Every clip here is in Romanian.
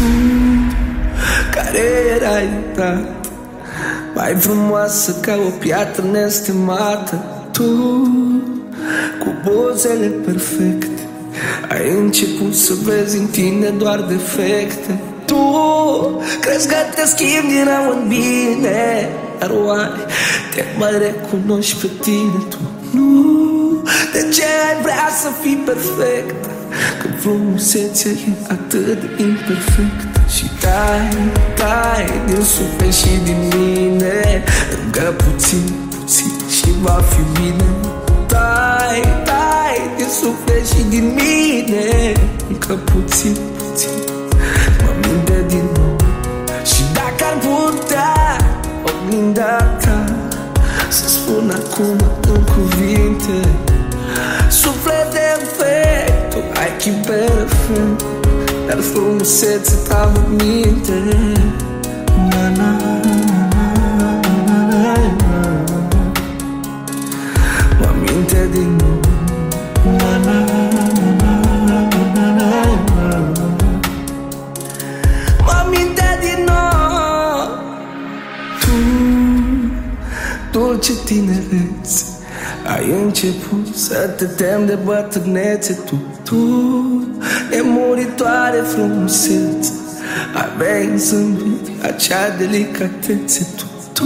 Tu, care erai dat Mai frumoasă ca o piatră nestemată Tu, cu buzele perfecte Ai început să vezi în tine doar defecte Tu, crezi că te schimbi din rău în bine Dar oare te mai recunoști pe tine tu? Nu, de ce ai vrea să fii perfect? Când frumusețea e atât de imperfectă Și tai, tai din suflet și din mine. Încă puțin, puțin și va fi bine. Tai, tai din suflet și din mine. Încă puțin, puțin mă minte din nou. Și dacă ar putea oglinda ta Să spun acum în cuvinte. Suflet defect, tu ai chip perfect Dar frumusețe ta mă minte na, na, na, na, na. Mă minte din nou na, na, na, na, na, na, na. Mă minte din nou Tu, dulce tinerețe ai început să te temi de bătrânețe Tu, tu, nemuritoare frumusețe. Aveai zâmbit acea delicatețe Tu, tu,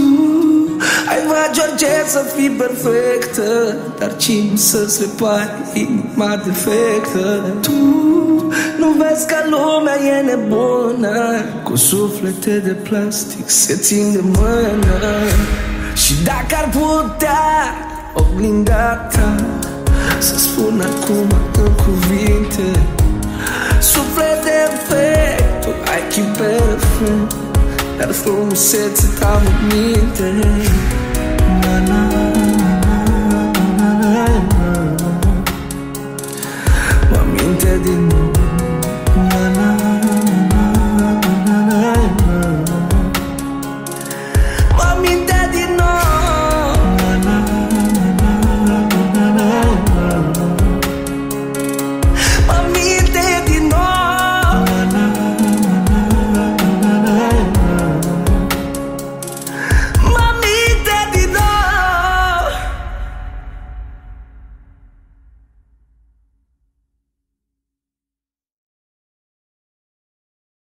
ai vrea George să fii perfectă Dar cine să-ți repare inima defectă? Tu, nu vezi că lumea e nebună Cu suflete de plastic se țin de mână. Și dacă ar putea oglinda ta Să spun acum în cuvinte Suflet defect, tu ai chip perfect Dar frumusețe ta mă minte na, na, na, na, na, na. Mă minte din